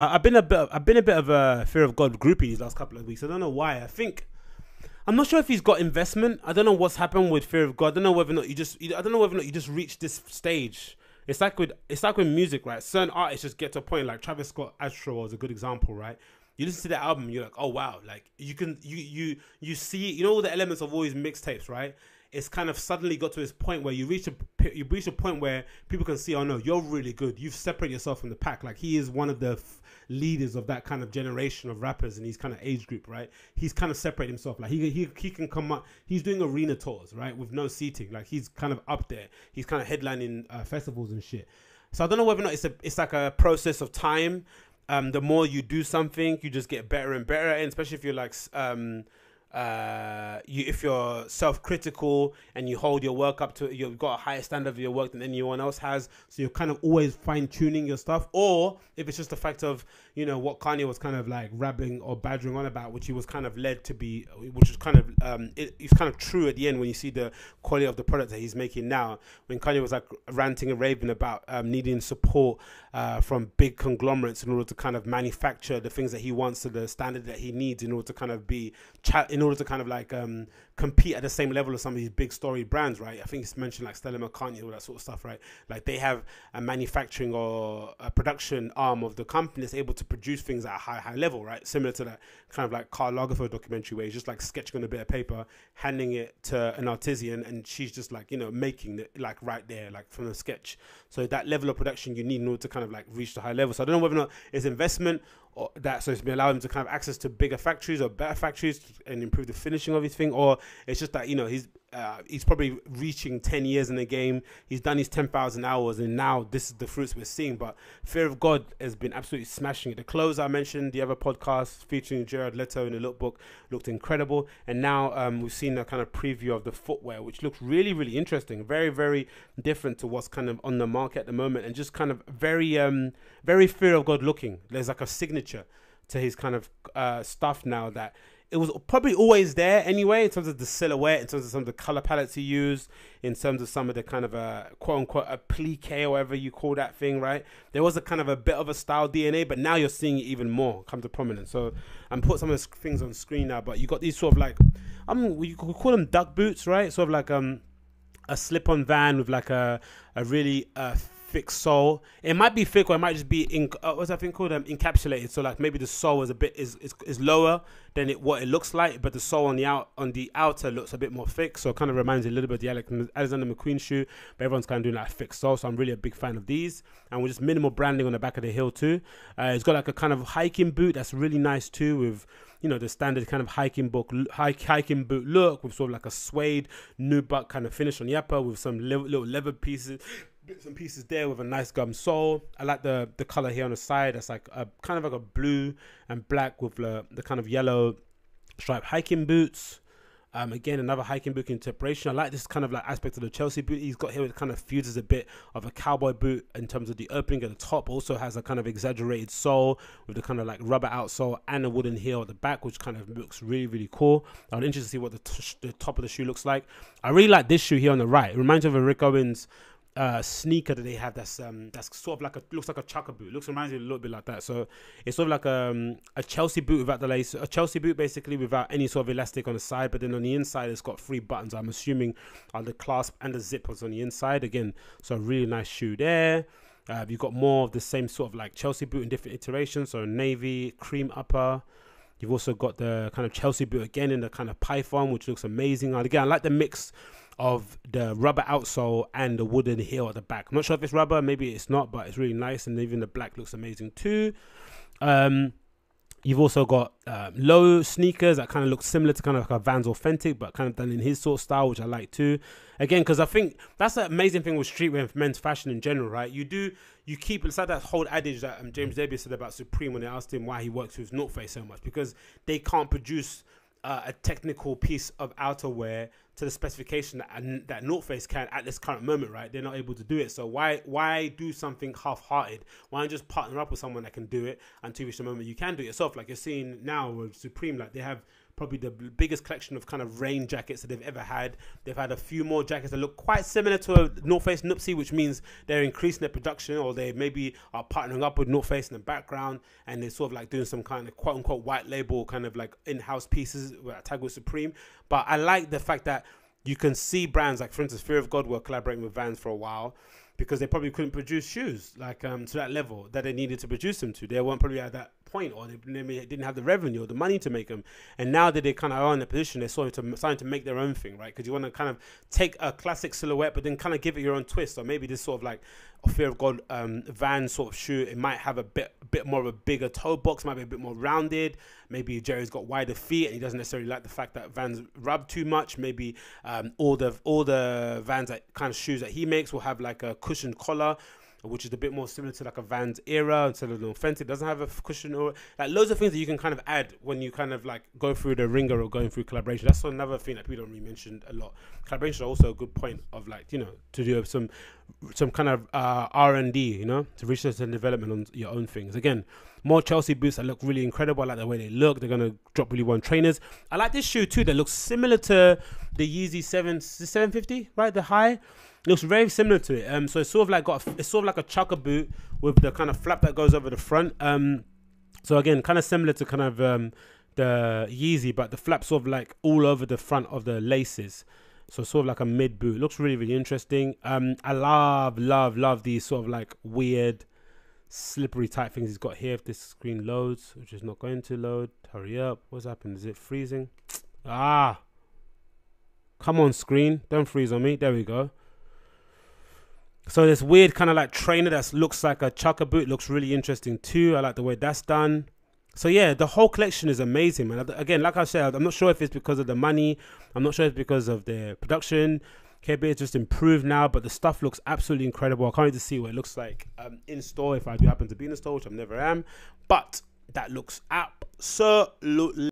I've been a bit. I've been a bit of a fear of God groupie these last couple of weeks. I don't know why. I think I'm not sure if he's got investment. I don't know what's happened with fear of God. I don't know whether or not you just. I don't know whether or not you just reached this stage. It's like with it's like with music, right? Certain artists just get to a point. Like Travis Scott, Astro was a good example, right? You listen to the album, you're like, oh wow, like you can you you you see you know all the elements of all these mixtapes, right? It's kind of suddenly got to this point where you reach a you reach a point where people can see, oh no, you're really good. You've separated yourself from the pack. Like he is one of the f- leaders of that kind of generation of rappers in his kind of age group, right? He's kind of separated himself. Like he he he can come up. He's doing arena tours, right, with no seating. Like he's kind of up there. He's kind of headlining uh, festivals and shit. So I don't know whether or not it's a it's like a process of time. Um, the more you do something, you just get better and better, and especially if you're like um uh you if you're self-critical and you hold your work up to you've got a higher standard of your work than anyone else has so you're kind of always fine-tuning your stuff or if it's just the fact of you know what kanye was kind of like rabbing or badgering on about which he was kind of led to be which is kind of um it, it's kind of true at the end when you see the quality of the product that he's making now. When kanye was like ranting and raving about um, needing support uh, from big conglomerates in order to kind of manufacture the things that he wants to the standard that he needs in order to kind of be cha- in order to kind of like um, compete at the same level as some of these big story brands, right? I think it's mentioned like Stella McCartney, all that sort of stuff, right? Like they have a manufacturing or a production arm of the company that's able to produce things at a high, high level, right? Similar to that kind of like Karl Lagerfeld documentary where he's just like sketching on a bit of paper, handing it to an artisan, and she's just like, you know, making it like right there, like from the sketch. So that level of production you need in order to kind of like reach the high level. So I don't know whether or not it's investment that so it's been allowing him to kind of access to bigger factories or better factories and improve the finishing of his thing, or it's just that you know he's uh, he's probably reaching ten years in the game. He's done his ten thousand hours, and now this is the fruits we're seeing. But Fear of God has been absolutely smashing it. The clothes I mentioned, the other podcast featuring Jared Leto in the lookbook looked incredible, and now um, we've seen a kind of preview of the footwear, which looks really really interesting, very very different to what's kind of on the market at the moment, and just kind of very um very Fear of God looking. There's like a signature to his kind of uh, stuff now that it was probably always there anyway in terms of the silhouette, in terms of some of the color palettes he used, in terms of some of the kind of a quote unquote appliqué or whatever you call that thing, right? There was a kind of a bit of a style DNA, but now you're seeing it even more come to prominence. So I'm put some of the things on screen now, but you got these sort of like I'm you could call them duck boots, right? Sort of like um a slip-on van with like a a really uh, thick sole. It might be thick or it might just be in uh, what's that thing called um, encapsulated. So like maybe the sole is a bit is, is, is lower than it what it looks like, but the sole on the out on the outer looks a bit more thick. So it kind of reminds me a little bit of the Alec- Alexander McQueen shoe, but everyone's kind of doing like thick sole. So I'm really a big fan of these, and with just minimal branding on the back of the heel too. Uh, it's got like a kind of hiking boot that's really nice too with you know the standard kind of hiking book hike, hiking boot look with sort of like a suede nubuck kind of finish on the upper with some li- little leather pieces bits and pieces there with a nice gum sole i like the the color here on the side that's like a kind of like a blue and black with the, the kind of yellow striped hiking boots um, again, another hiking boot interpretation. I like this kind of like aspect of the Chelsea boot he's got here. It kind of fuses a bit of a cowboy boot in terms of the opening at the top. Also has a kind of exaggerated sole with the kind of like rubber outsole and a wooden heel at the back, which kind of looks really really cool. I'm interested to see what the, the top of the shoe looks like. I really like this shoe here on the right. It reminds me of a Rick Owens uh, sneaker that they have that's um that's sort of like a looks like a chukka boot. Looks reminds me a little bit like that. So it's sort of like um, a Chelsea boot without the lace. A Chelsea boot basically without any sort of elastic on the side, but then on the inside it's got three buttons. I'm assuming are the clasp and the zippers on the inside again. So really nice shoe there. Uh, you've got more of the same sort of like Chelsea boot in different iterations. So navy, cream upper. You've also got the kind of Chelsea boot again in the kind of python, which looks amazing. And again, I like the mix of the rubber outsole and the wooden heel at the back. I'm not sure if it's rubber, maybe it's not, but it's really nice, and even the black looks amazing too. Um, you've also got uh, low sneakers that kind of look similar to kind of like a Vans Authentic, but kind of done in his sort of style, which I like too. Again, because I think that's the amazing thing with streetwear and men's fashion in general, right? You do you keep it's like that whole adage that um, James Davis said about Supreme when they asked him why he works with North Face so much because they can't produce uh, a technical piece of outerwear to the specification that uh, that North Face can at this current moment, right? They're not able to do it. So why why do something half-hearted? Why not just partner up with someone that can do it until you reach the moment you can do it yourself? Like you're seeing now with Supreme, like they have probably the biggest collection of kind of rain jackets that they've ever had. They've had a few more jackets that look quite similar to a North Face Nuptse, which means they're increasing their production or they maybe are partnering up with North Face in the background and they're sort of like doing some kind of quote unquote white label kind of like in-house pieces with tag with Supreme. But I like the fact that you can see brands like, for instance, Fear of God were collaborating with Vans for a while because they probably couldn't produce shoes like um, to that level that they needed to produce them to. They weren't probably at that point, or they didn't have the revenue or the money to make them. And now that they kind of are in a position, they're starting to starting to make their own thing, right? Because you want to kind of take a classic silhouette, but then kind of give it your own twist, or maybe this sort of like a Fear of God um, van sort of shoe. It might have a bit a bit more of a bigger toe box, might be a bit more rounded. Maybe Jerry's got wider feet and he doesn't necessarily like the fact that Vans rub too much. Maybe um, all the all the Vans that kind of shoes that he makes will have like a cushioned collar which is a bit more similar to like a Vans era instead of an authentic. Doesn't have a cushion or like loads of things that you can kind of add when you kind of like go through the ringer or going through collaboration. That's another thing that we don't really mention a lot. Collaboration is also a good point of like you know to do some some kind of uh, R and D, you know, to research and development on your own things. Again, more Chelsea boots that look really incredible. I like the way they look. They're gonna drop really one trainers. I like this shoe too. That looks similar to the Yeezy Seven Seven Fifty, right? The high looks very similar to it. Um, so it's sort of like got a, it's sort of like a chukka boot with the kind of flap that goes over the front. Um, so again, kind of similar to kind of um the Yeezy, but the flap sort of like all over the front of the laces. So sort of like a mid boot. Looks really really interesting. Um, I love love love these sort of like weird slippery type things he's got here. If this screen loads, which is not going to load, hurry up. What's happened? Is it freezing? Ah. Come on, screen. Don't freeze on me. There we go. So this weird kind of like trainer that looks like a chukka boot looks really interesting too. I like the way that's done. So yeah, the whole collection is amazing, man. Again, like I said, I'm not sure if it's because of the money. I'm not sure if it's because of the production. KB is just improved now, but the stuff looks absolutely incredible. I can't wait to see what it looks like um, in store if I do happen to be in the store, which I never am. But that looks absolutely